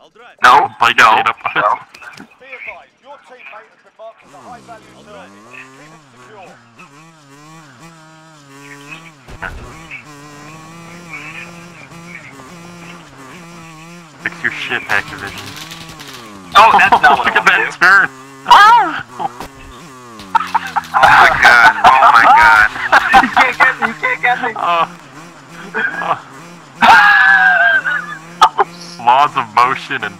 No, Like no, it up. no. Be advised, your teammate has been marked as a high value target. Keep it secure. Fix your shit, Activision. Oh, that's not what Look I at that do. turn. Oh my god, oh my god. you can't get me, you can't get me. Oh. Oh laws of motion and